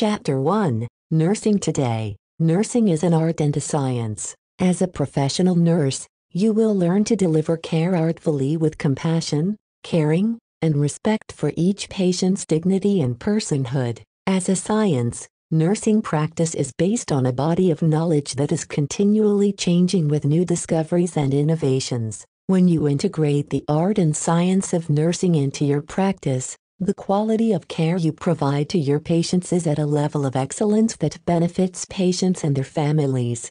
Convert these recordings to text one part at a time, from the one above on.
Chapter 1 Nursing Today Nursing is an art and a science. As a professional nurse, you will learn to deliver care artfully with compassion, caring, and respect for each patient's dignity and personhood. As a science, nursing practice is based on a body of knowledge that is continually changing with new discoveries and innovations. When you integrate the art and science of nursing into your practice, the quality of care you provide to your patients is at a level of excellence that benefits patients and their families.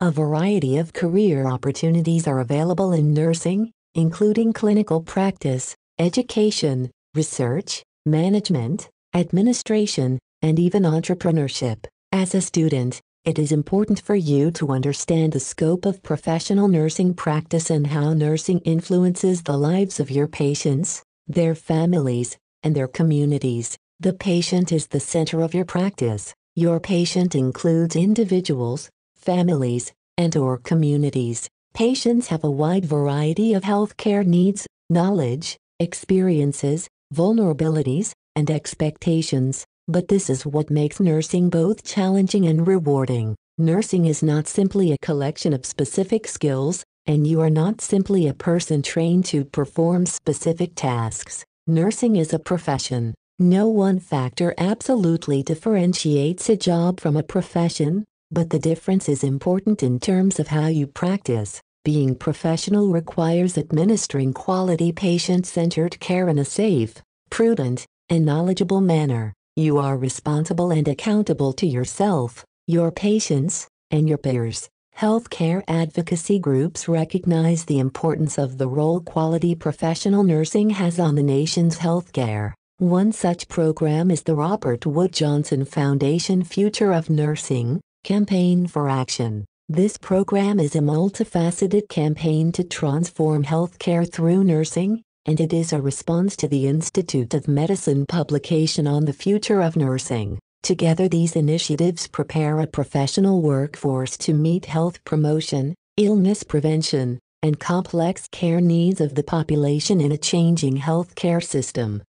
A variety of career opportunities are available in nursing, including clinical practice, education, research, management, administration, and even entrepreneurship. As a student, it is important for you to understand the scope of professional nursing practice and how nursing influences the lives of your patients, their families, and their communities. The patient is the center of your practice. Your patient includes individuals, families, and or communities. Patients have a wide variety of healthcare needs, knowledge, experiences, vulnerabilities, and expectations, but this is what makes nursing both challenging and rewarding. Nursing is not simply a collection of specific skills, and you are not simply a person trained to perform specific tasks. Nursing is a profession. No one factor absolutely differentiates a job from a profession, but the difference is important in terms of how you practice. Being professional requires administering quality patient centered care in a safe, prudent, and knowledgeable manner. You are responsible and accountable to yourself, your patients, and your peers. Healthcare advocacy groups recognize the importance of the role quality professional nursing has on the nation's healthcare. One such program is the Robert Wood Johnson Foundation Future of Nursing, Campaign for Action. This program is a multifaceted campaign to transform healthcare through nursing, and it is a response to the Institute of Medicine publication on the future of nursing. Together, these initiatives prepare a professional workforce to meet health promotion, illness prevention, and complex care needs of the population in a changing healthcare system.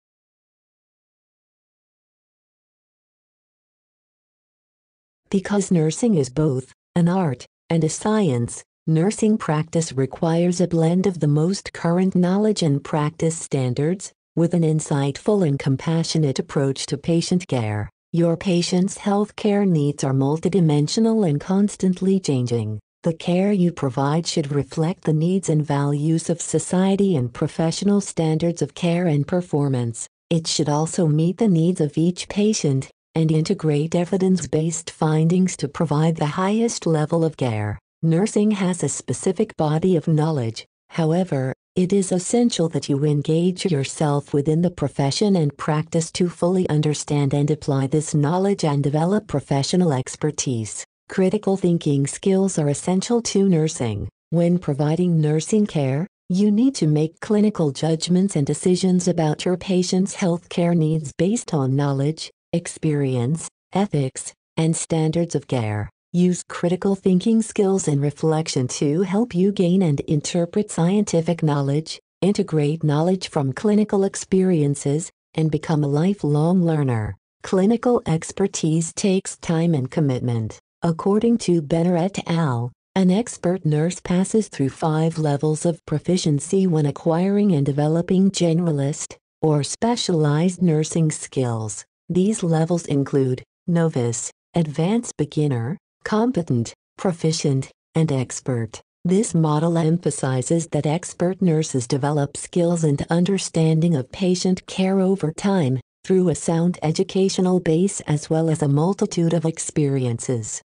Because nursing is both an art and a science, nursing practice requires a blend of the most current knowledge and practice standards, with an insightful and compassionate approach to patient care. Your patient's healthcare needs are multidimensional and constantly changing. The care you provide should reflect the needs and values of society and professional standards of care and performance. It should also meet the needs of each patient, and integrate evidence-based findings to provide the highest level of care. Nursing has a specific body of knowledge, however, it is essential that you engage yourself within the profession and practice to fully understand and apply this knowledge and develop professional expertise. Critical thinking skills are essential to nursing. When providing nursing care, you need to make clinical judgments and decisions about your patient's healthcare needs based on knowledge, experience, ethics, and standards of care. Use critical thinking skills and reflection to help you gain and interpret scientific knowledge, integrate knowledge from clinical experiences, and become a lifelong learner. Clinical expertise takes time and commitment. According to Benner et al., an expert nurse passes through five levels of proficiency when acquiring and developing generalist or specialized nursing skills. These levels include novice, advanced beginner, competent, proficient, and expert. This model emphasizes that expert nurses develop skills and understanding of patient care over time, through a sound educational base as well as a multitude of experiences.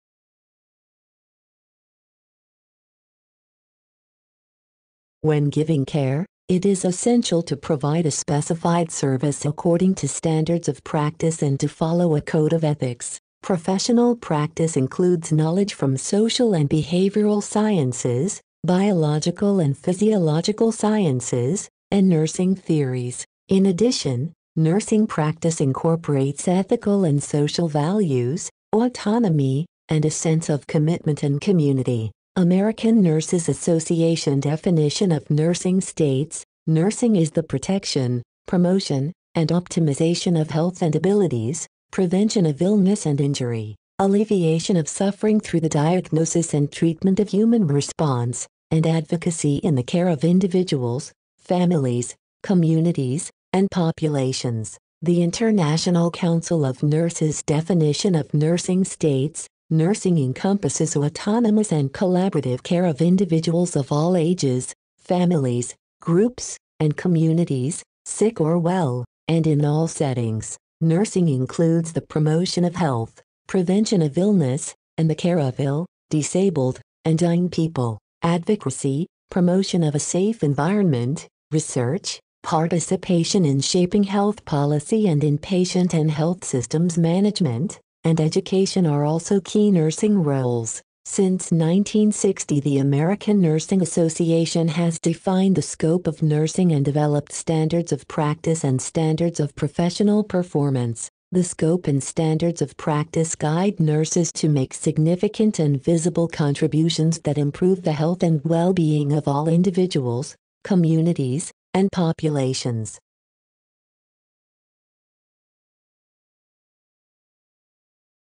When giving care, it is essential to provide a specified service according to standards of practice and to follow a code of ethics. Professional practice includes knowledge from social and behavioral sciences, biological and physiological sciences, and nursing theories. In addition, nursing practice incorporates ethical and social values, autonomy, and a sense of commitment and community. American Nurses Association definition of nursing states, nursing is the protection, promotion, and optimization of health and abilities, prevention of illness and injury, alleviation of suffering through the diagnosis and treatment of human response, and advocacy in the care of individuals, families, communities, and populations. The International Council of Nurses definition of nursing states nursing encompasses autonomous and collaborative care of individuals of all ages, families, groups, and communities, sick or well, and in all settings. Nursing includes the promotion of health, prevention of illness, and the care of ill, disabled, and dying people, advocacy, promotion of a safe environment, research, participation in shaping health policy and in patient and health systems management, and education are also key nursing roles. Since 1960, the American Nursing Association has defined the scope of nursing and developed standards of practice and standards of professional performance. The scope and standards of practice guide nurses to make significant and visible contributions that improve the health and well being of all individuals, communities, and populations.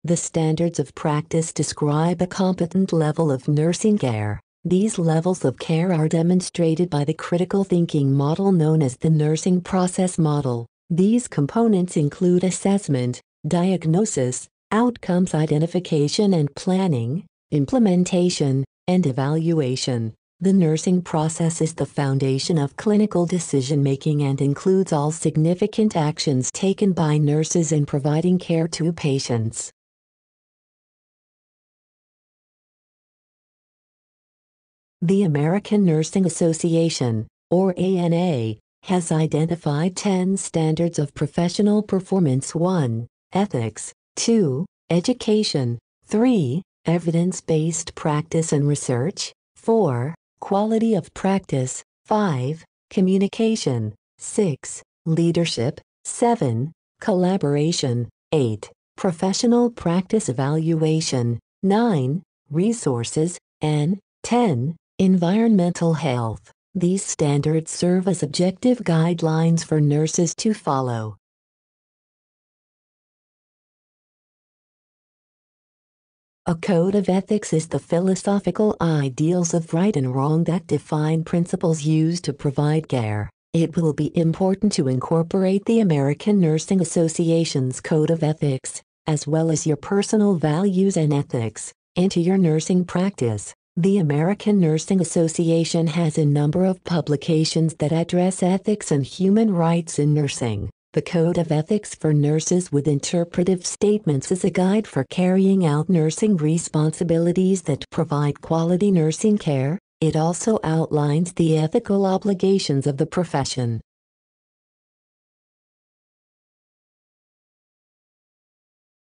The standards of practice describe a competent level of nursing care. These levels of care are demonstrated by the critical thinking model known as the nursing process model. These components include assessment, diagnosis, outcomes identification and planning, implementation, and evaluation. The nursing process is the foundation of clinical decision making and includes all significant actions taken by nurses in providing care to patients. The American Nursing Association, or ANA, has identified 10 standards of professional performance 1. Ethics, 2. Education, 3. Evidence based practice and research, 4. Quality of practice, 5. Communication, 6. Leadership, 7. Collaboration, 8. Professional practice evaluation, 9. Resources, and 10. Environmental health. These standards serve as objective guidelines for nurses to follow. A code of ethics is the philosophical ideals of right and wrong that define principles used to provide care. It will be important to incorporate the American Nursing Association's Code of Ethics, as well as your personal values and ethics, into your nursing practice. The American Nursing Association has a number of publications that address ethics and human rights in nursing. The Code of Ethics for Nurses with Interpretive Statements is a guide for carrying out nursing responsibilities that provide quality nursing care. It also outlines the ethical obligations of the profession.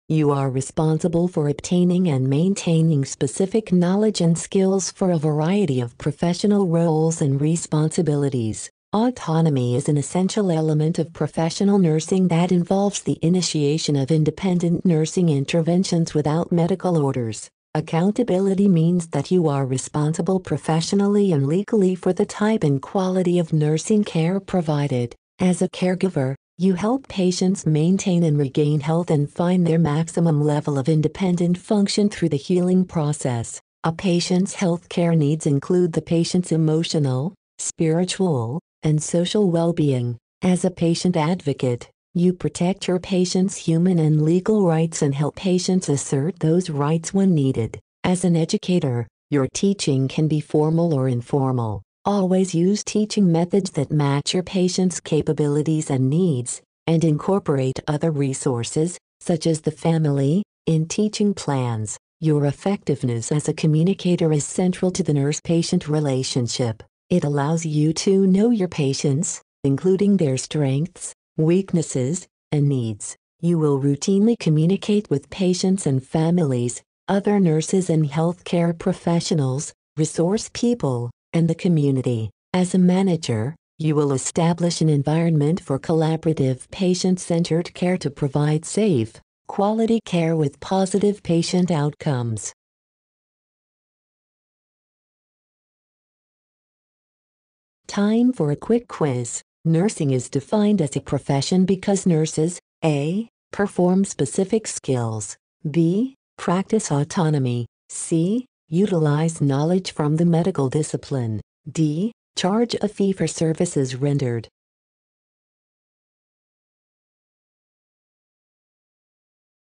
You are responsible for obtaining and maintaining specific knowledge and skills for a variety of professional roles and responsibilities. Autonomy is an essential element of professional nursing that involves the initiation of independent nursing interventions without medical orders. Accountability means that you are responsible professionally and legally for the type and quality of nursing care provided. As a caregiver, you help patients maintain and regain health and find their maximum level of independent function through the healing process. A patient's health care needs include the patient's emotional, spiritual, and social well being. As a patient advocate, you protect your patient's human and legal rights and help patients assert those rights when needed. As an educator, your teaching can be formal or informal. Always use teaching methods that match your patient's capabilities and needs, and incorporate other resources, such as the family, in teaching plans. Your effectiveness as a communicator is central to the nurse patient relationship. It allows you to know your patients, including their strengths, weaknesses, and needs. You will routinely communicate with patients and families, other nurses and healthcare professionals, resource people, and the community. As a manager, you will establish an environment for collaborative patient centered care to provide safe, quality care with positive patient outcomes. Time for a quick quiz. Nursing is defined as a profession because nurses A. perform specific skills, B. practice autonomy, C. utilize knowledge from the medical discipline, D. charge a fee for services rendered.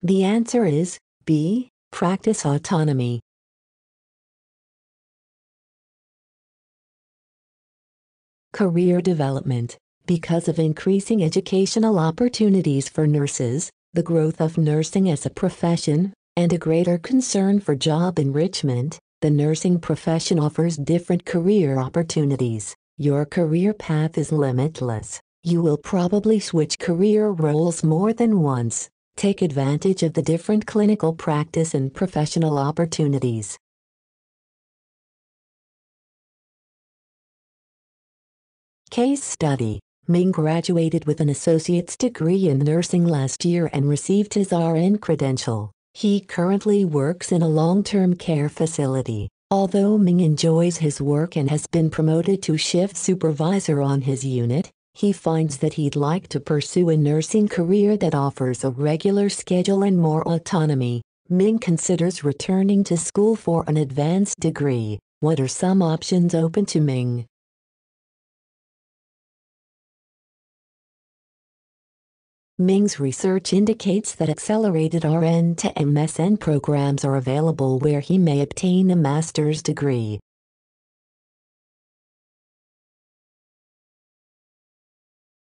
The answer is B. Practice autonomy. Career development. Because of increasing educational opportunities for nurses, the growth of nursing as a profession, and a greater concern for job enrichment, the nursing profession offers different career opportunities. Your career path is limitless. You will probably switch career roles more than once. Take advantage of the different clinical practice and professional opportunities. Case study Ming graduated with an associate's degree in nursing last year and received his RN credential. He currently works in a long-term care facility. Although Ming enjoys his work and has been promoted to shift supervisor on his unit, he finds that he'd like to pursue a nursing career that offers a regular schedule and more autonomy. Ming considers returning to school for an advanced degree. What are some options open to Ming? Ming's research indicates that accelerated RN to MSN programs are available where he may obtain a master's degree.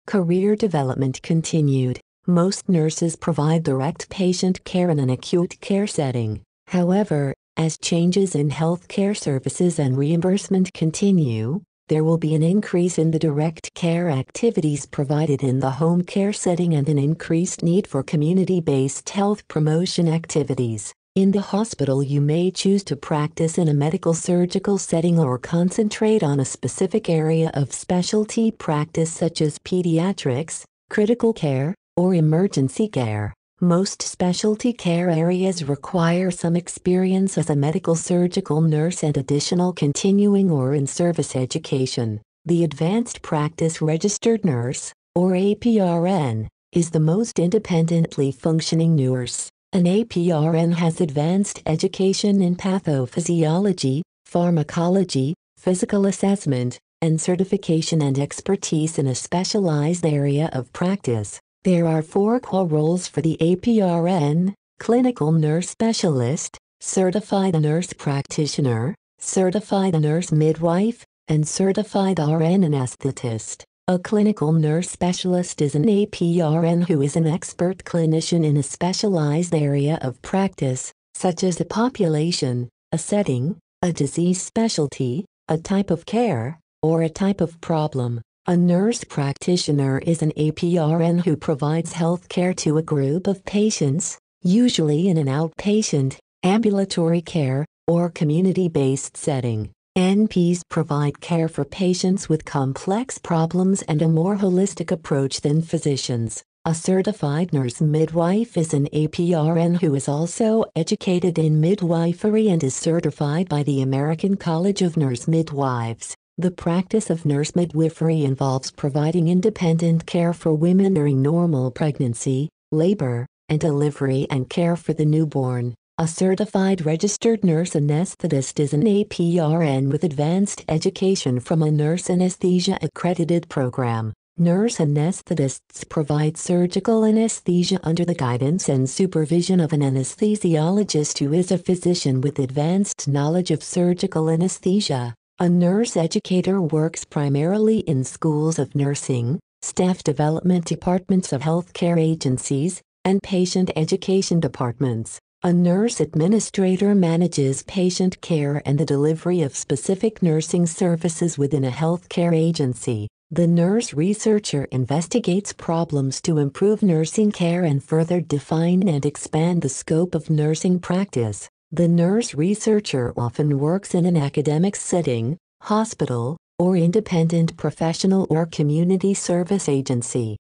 Career development continued. Most nurses provide direct patient care in an acute care setting. However, as changes in healthcare services and reimbursement continue, there will be an increase in the direct care activities provided in the home care setting and an increased need for community-based health promotion activities. In the hospital you may choose to practice in a medical surgical setting or concentrate on a specific area of specialty practice such as pediatrics, critical care, or emergency care. Most specialty care areas require some experience as a medical surgical nurse and additional continuing or in-service education. The Advanced Practice Registered Nurse, or APRN, is the most independently functioning nurse. An APRN has advanced education in pathophysiology, pharmacology, physical assessment, and certification and expertise in a specialized area of practice. There are four core roles for the APRN clinical nurse specialist, certified nurse practitioner, certified nurse midwife, and certified RN anesthetist. A clinical nurse specialist is an APRN who is an expert clinician in a specialized area of practice, such as a population, a setting, a disease specialty, a type of care, or a type of problem. A nurse practitioner is an APRN who provides health care to a group of patients, usually in an outpatient, ambulatory care, or community-based setting. NPs provide care for patients with complex problems and a more holistic approach than physicians. A certified nurse midwife is an APRN who is also educated in midwifery and is certified by the American College of Nurse Midwives. The practice of nurse midwifery involves providing independent care for women during normal pregnancy, labor, and delivery and care for the newborn. A certified registered nurse anesthetist is an APRN with advanced education from a nurse anesthesia accredited program. Nurse anesthetists provide surgical anesthesia under the guidance and supervision of an anesthesiologist who is a physician with advanced knowledge of surgical anesthesia. A nurse educator works primarily in schools of nursing, staff development departments of healthcare agencies, and patient education departments. A nurse administrator manages patient care and the delivery of specific nursing services within a healthcare agency. The nurse researcher investigates problems to improve nursing care and further define and expand the scope of nursing practice. The nurse researcher often works in an academic setting, hospital, or independent professional or community service agency.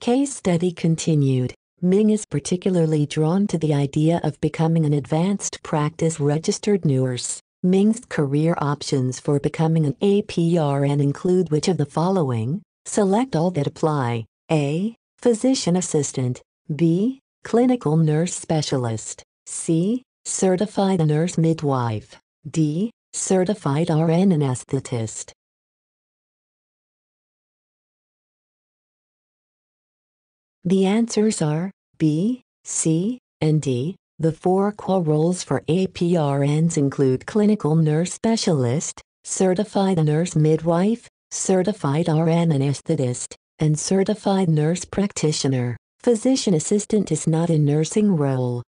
Case study continued. Ming is particularly drawn to the idea of becoming an advanced practice registered nurse. Ming's career options for becoming an APRN include which of the following? Select all that apply. A. Physician assistant. B. Clinical nurse specialist. C. Certified nurse midwife. D. Certified RN anesthetist. The answers are B, C, and D. The four core roles for APRNs include clinical nurse specialist, certified nurse midwife, certified RN anesthetist, and certified nurse practitioner. Physician assistant is not a nursing role.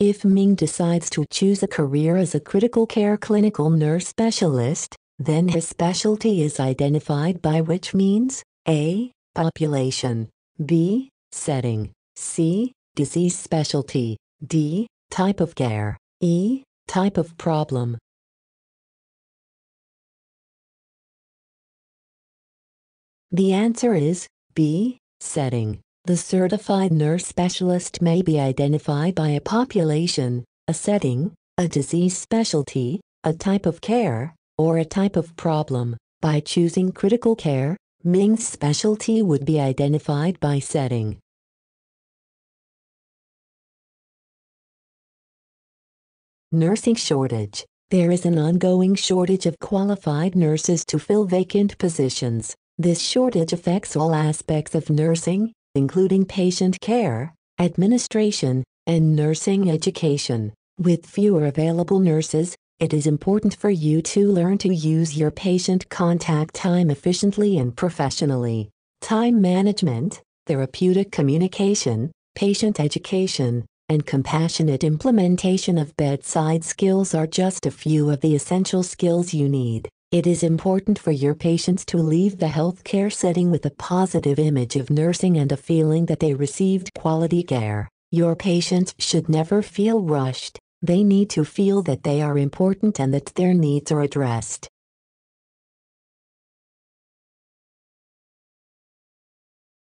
If Ming decides to choose a career as a critical care clinical nurse specialist, then his specialty is identified by which means? A. Population. B. Setting. C. Disease specialty. D. Type of care. E. Type of problem. The answer is B. Setting. The certified nurse specialist may be identified by a population, a setting, a disease specialty, a type of care, or a type of problem. By choosing critical care, Ming's specialty would be identified by setting. Nursing shortage. There is an ongoing shortage of qualified nurses to fill vacant positions. This shortage affects all aspects of nursing, including patient care, administration, and nursing education. With fewer available nurses, it is important for you to learn to use your patient contact time efficiently and professionally. Time management, therapeutic communication, patient education, and compassionate implementation of bedside skills are just a few of the essential skills you need. It is important for your patients to leave the healthcare setting with a positive image of nursing and a feeling that they received quality care. Your patients should never feel rushed. They need to feel that they are important and that their needs are addressed.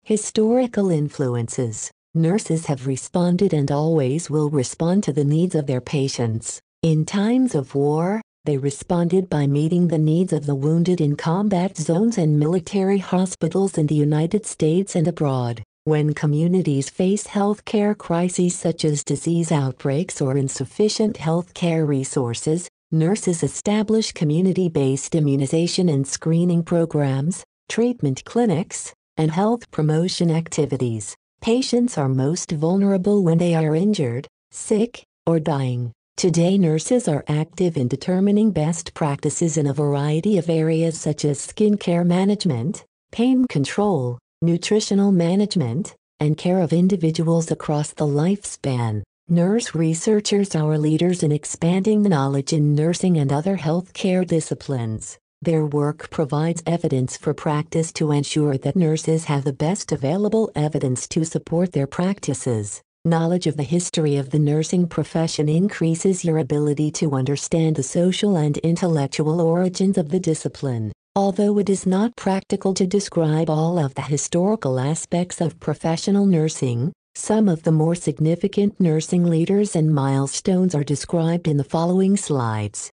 Historical influences. Nurses have responded and always will respond to the needs of their patients. In times of war, they responded by meeting the needs of the wounded in combat zones and military hospitals in the United States and abroad. When communities face healthcare crises such as disease outbreaks or insufficient healthcare resources, nurses establish community-based immunization and screening programs, treatment clinics, and health promotion activities. Patients are most vulnerable when they are injured, sick, or dying. Today nurses are active in determining best practices in a variety of areas such as skincare management, pain control, nutritional management, and care of individuals across the lifespan. Nurse researchers are leaders in expanding the knowledge in nursing and other healthcare disciplines. Their work provides evidence for practice to ensure that nurses have the best available evidence to support their practices. Knowledge of the history of the nursing profession increases your ability to understand the social and intellectual origins of the discipline. Although it is not practical to describe all of the historical aspects of professional nursing, some of the more significant nursing leaders and milestones are described in the following slides.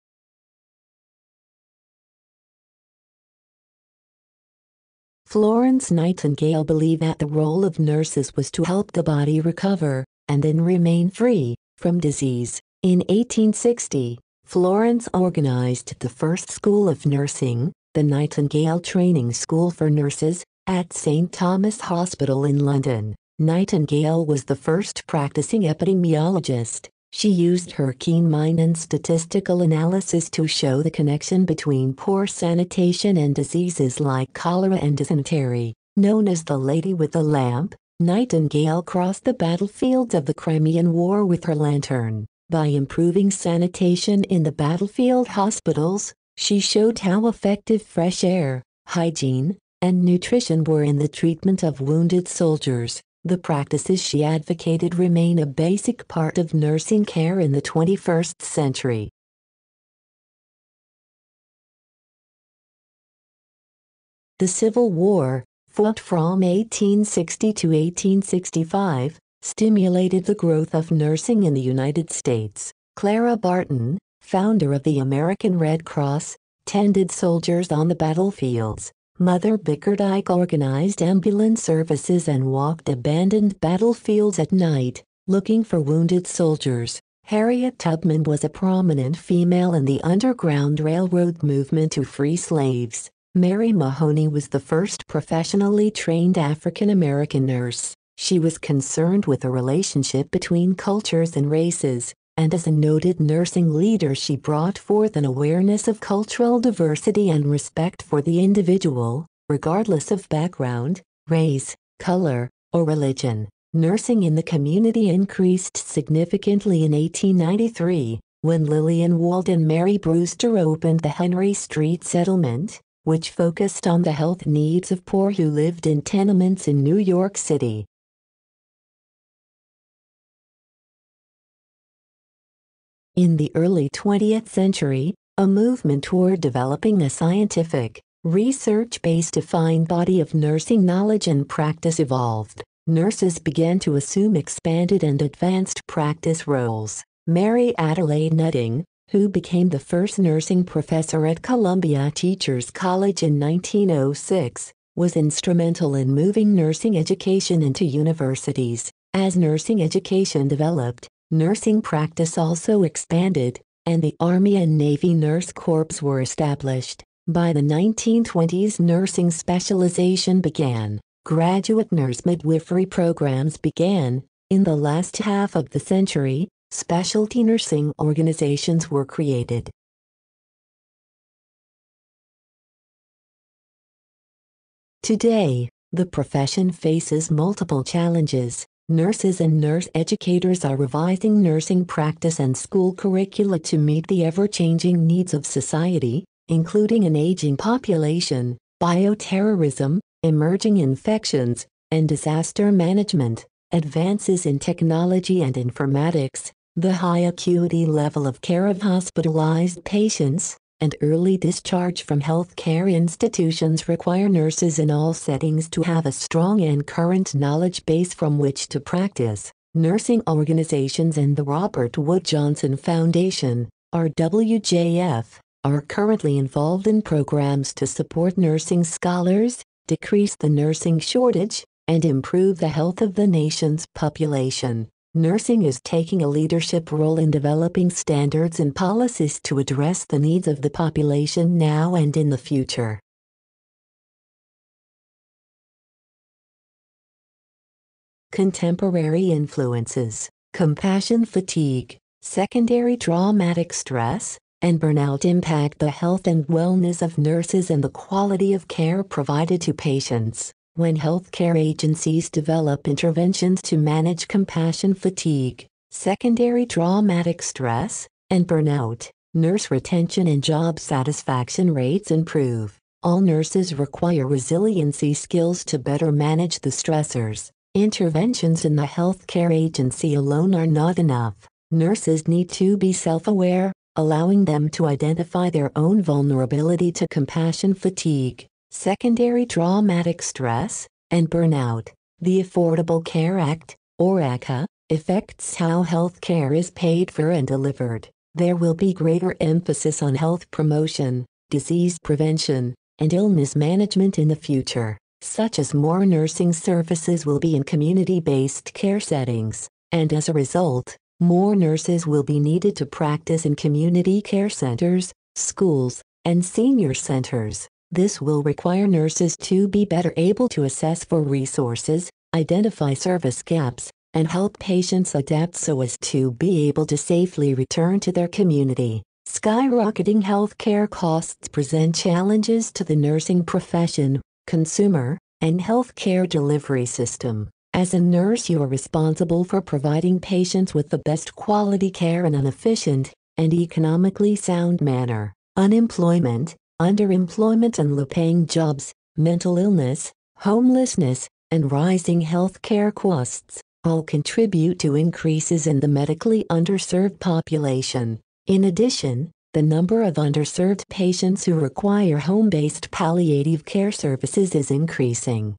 Florence Nightingale believed that the role of nurses was to help the body recover, and then remain free, from disease. In 1860, Florence organized the first school of nursing, the Nightingale Training School for Nurses, at St. Thomas Hospital in London. Nightingale was the first practicing epidemiologist, she used her keen mind and statistical analysis to show the connection between poor sanitation and diseases like cholera and dysentery. Known as the Lady with the Lamp, Nightingale crossed the battlefields of the Crimean War with her lantern. By improving sanitation in the battlefield hospitals, she showed how effective fresh air, hygiene, and nutrition were in the treatment of wounded soldiers. The practices she advocated remain a basic part of nursing care in the 21st century. The Civil War, fought from 1860 to 1865, stimulated the growth of nursing in the United States. Clara Barton, founder of the American Red Cross, tended soldiers on the battlefields. Mother Bickerdike organized ambulance services and walked abandoned battlefields at night, looking for wounded soldiers. Harriet Tubman was a prominent female in the Underground Railroad movement to free slaves. Mary Mahoney was the first professionally trained African American nurse. She was concerned with the relationship between cultures and races, and as a noted nursing leader she brought forth an awareness of cultural diversity and respect for the individual, regardless of background, race, color, or religion. Nursing in the community increased significantly in 1893, when Lillian Wald and Mary Brewster opened the Henry Street Settlement, which focused on the health needs of poor who lived in tenements in New York City. In the early 20th century, a movement toward developing a scientific, research-based defined body of nursing knowledge and practice evolved nurses began to assume expanded and advanced practice roles. Mary Adelaide Nutting, who became the first nursing professor at Columbia Teachers College in 1906, was instrumental in moving nursing education into universities. As nursing education developed, nursing practice also expanded, and the Army and Navy Nurse Corps were established. By the 1920s nursing specialization began graduate nurse midwifery programs began. In the last half of the century, specialty nursing organizations were created. Today, the profession faces multiple challenges. Nurses and nurse educators are revising nursing practice and school curricula to meet the ever-changing needs of society, including an aging population, bioterrorism, emerging infections, and disaster management, advances in technology and informatics, the high acuity level of care of hospitalized patients, and early discharge from healthcare institutions require nurses in all settings to have a strong and current knowledge base from which to practice. Nursing organizations and the Robert Wood Johnson Foundation, RWJF, are currently involved in programs to support nursing scholars, decrease the nursing shortage, and improve the health of the nation's population. Nursing is taking a leadership role in developing standards and policies to address the needs of the population now and in the future. Contemporary influences, compassion fatigue, secondary traumatic stress, and burnout impact the health and wellness of nurses and the quality of care provided to patients. When healthcare agencies develop interventions to manage compassion fatigue, secondary traumatic stress, and burnout, nurse retention and job satisfaction rates improve. All nurses require resiliency skills to better manage the stressors. Interventions in the healthcare agency alone are not enough. Nurses need to be self aware, allowing them to identify their own vulnerability to compassion fatigue, secondary traumatic stress, and burnout. The Affordable Care Act, or ACA, affects how health care is paid for and delivered. There will be greater emphasis on health promotion, disease prevention, and illness management in the future, such as more nursing services will be in community-based care settings, and as a result, more nurses will be needed to practice in community care centers, schools, and senior centers. This will require nurses to be better able to assess for resources, identify service gaps, and help patients adapt so as to be able to safely return to their community. Skyrocketing healthcare costs present challenges to the nursing profession, consumer, and healthcare delivery system. As a nurse, you are responsible for providing patients with the best quality care in an efficient and economically sound manner. Unemployment, underemployment, and low paying jobs, mental illness, homelessness, and rising health care costs all contribute to increases in the medically underserved population. In addition, the number of underserved patients who require home based palliative care services is increasing.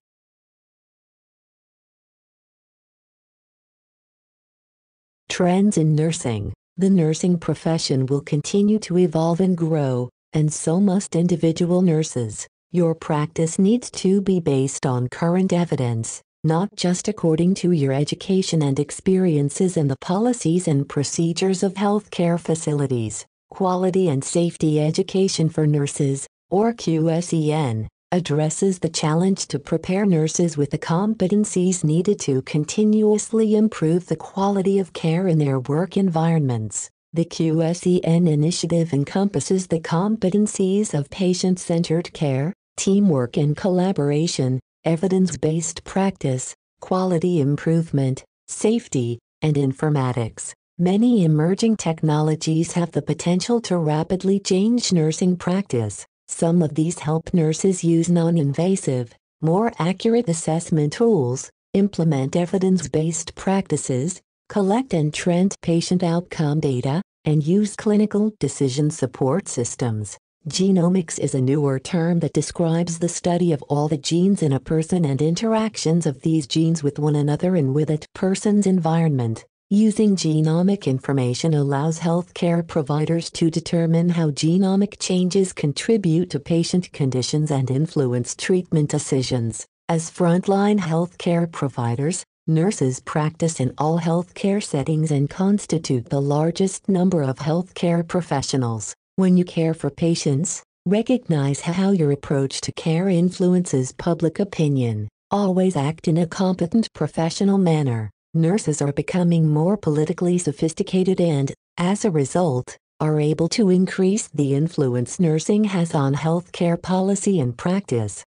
Trends in nursing. The nursing profession will continue to evolve and grow, and so must individual nurses. Your practice needs to be based on current evidence, not just according to your education and experiences and the policies and procedures of healthcare facilities. Quality and Safety Education for Nurses, or QSEN, addresses the challenge to prepare nurses with the competencies needed to continuously improve the quality of care in their work environments. The QSEN initiative encompasses the competencies of patient centered care, teamwork and collaboration, evidence based practice, quality improvement, safety, and informatics. Many emerging technologies have the potential to rapidly change nursing practice. Some of these help nurses use non invasive, more accurate assessment tools, implement evidence based practices, collect and trend patient outcome data, and use clinical decision support systems. Genomics is a newer term that describes the study of all the genes in a person and interactions of these genes with one another and with a person's environment. Using genomic information allows healthcare providers to determine how genomic changes contribute to patient conditions and influence treatment decisions. As frontline healthcare providers, nurses practice in all healthcare settings and constitute the largest number of healthcare professionals. When you care for patients, recognize how your approach to care influences public opinion. Always act in a competent professional manner nurses are becoming more politically sophisticated and, as a result, are able to increase the influence nursing has on healthcare policy and practice.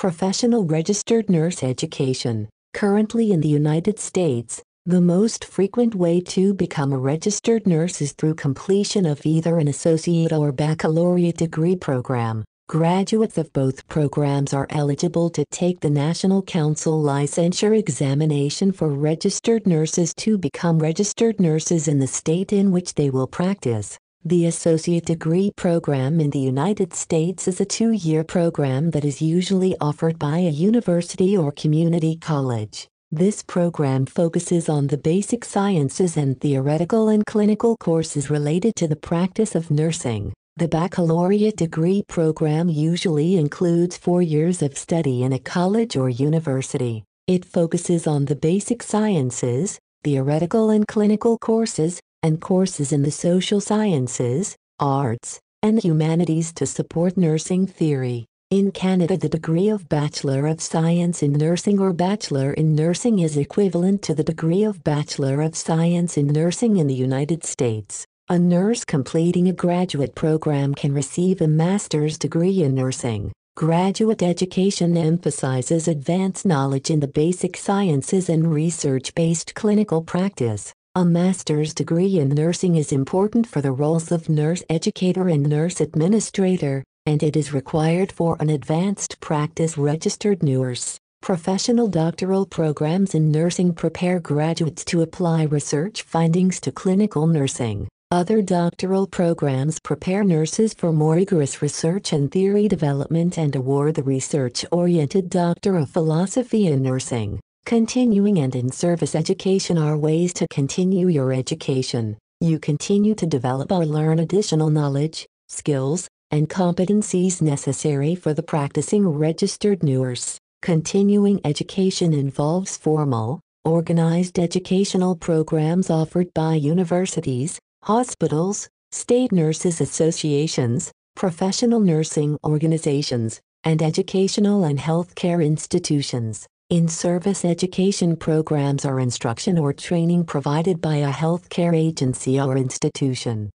Professional Registered Nurse Education Currently in the United States, the most frequent way to become a registered nurse is through completion of either an associate or baccalaureate degree program. Graduates of both programs are eligible to take the National Council licensure examination for registered nurses to become registered nurses in the state in which they will practice. The associate degree program in the United States is a two year program that is usually offered by a university or community college. This program focuses on the basic sciences and theoretical and clinical courses related to the practice of nursing. The baccalaureate degree program usually includes four years of study in a college or university. It focuses on the basic sciences, theoretical and clinical courses, and courses in the social sciences, arts, and humanities to support nursing theory. In Canada, the degree of Bachelor of Science in Nursing or Bachelor in Nursing is equivalent to the degree of Bachelor of Science in Nursing in the United States. A nurse completing a graduate program can receive a master's degree in nursing. Graduate education emphasizes advanced knowledge in the basic sciences and research based clinical practice. A master's degree in nursing is important for the roles of nurse educator and nurse administrator, and it is required for an advanced practice registered nurse. Professional doctoral programs in nursing prepare graduates to apply research findings to clinical nursing. Other doctoral programs prepare nurses for more rigorous research and theory development and award the research oriented Doctor of Philosophy in Nursing. Continuing and in service education are ways to continue your education. You continue to develop or learn additional knowledge, skills, and competencies necessary for the practicing registered nurse. Continuing education involves formal, organized educational programs offered by universities, hospitals, state nurses associations, professional nursing organizations, and educational and healthcare institutions. In service education programs are instruction or training provided by a healthcare agency or institution.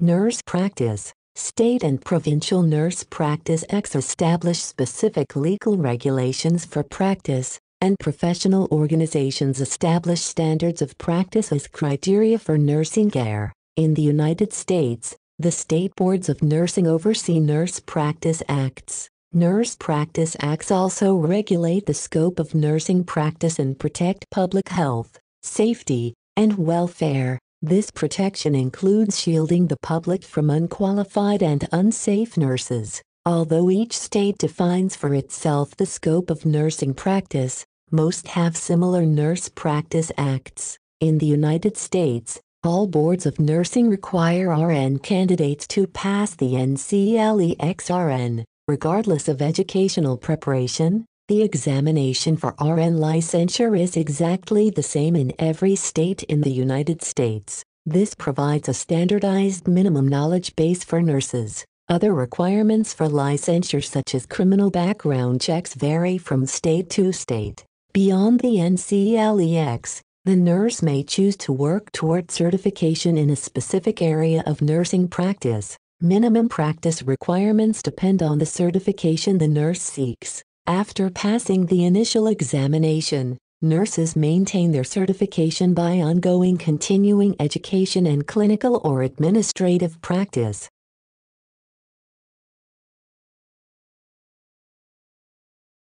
Nurse practice State and provincial nurse practice acts establish specific legal regulations for practice, and professional organizations establish standards of practice as criteria for nursing care. In the United States, the state boards of nursing oversee nurse practice acts. Nurse practice acts also regulate the scope of nursing practice and protect public health, safety, and welfare. This protection includes shielding the public from unqualified and unsafe nurses. Although each state defines for itself the scope of nursing practice, most have similar nurse practice acts. In the United States, all boards of nursing require RN candidates to pass the NCLEX-RN, regardless of educational preparation. The examination for RN licensure is exactly the same in every state in the United States. This provides a standardized minimum knowledge base for nurses. Other requirements for licensure such as criminal background checks vary from state to state. Beyond the NCLEX, the nurse may choose to work toward certification in a specific area of nursing practice. Minimum practice requirements depend on the certification the nurse seeks. After passing the initial examination, nurses maintain their certification by ongoing continuing education and clinical or administrative practice.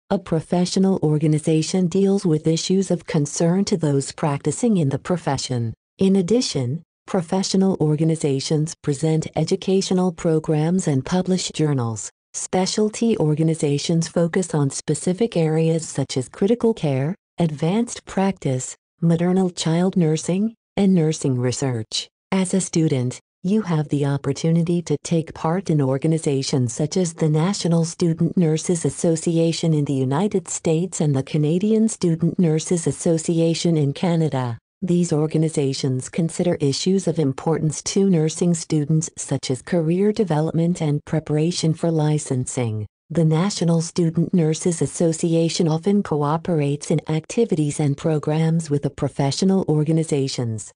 A professional organization deals with issues of concern to those practicing in the profession. In addition, professional organizations present educational programs and publish journals. Specialty organizations focus on specific areas such as critical care, advanced practice, maternal child nursing, and nursing research. As a student, you have the opportunity to take part in organizations such as the National Student Nurses Association in the United States and the Canadian Student Nurses Association in Canada. These organizations consider issues of importance to nursing students such as career development and preparation for licensing. The National Student Nurses Association often cooperates in activities and programs with the professional organizations.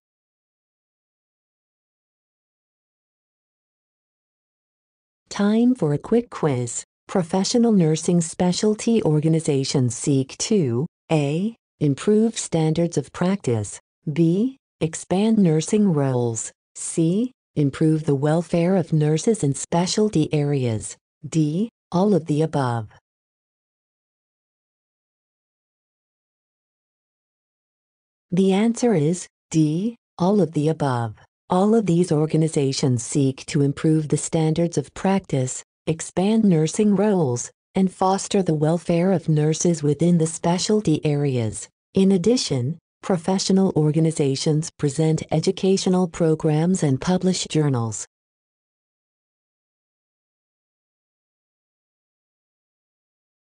Time for a quick quiz. Professional nursing specialty organizations seek to A. Improve standards of practice. B. Expand nursing roles. C. Improve the welfare of nurses in specialty areas. D. All of the above. The answer is D. All of the above. All of these organizations seek to improve the standards of practice, expand nursing roles, and foster the welfare of nurses within the specialty areas. In addition, professional organizations present educational programs and publish journals.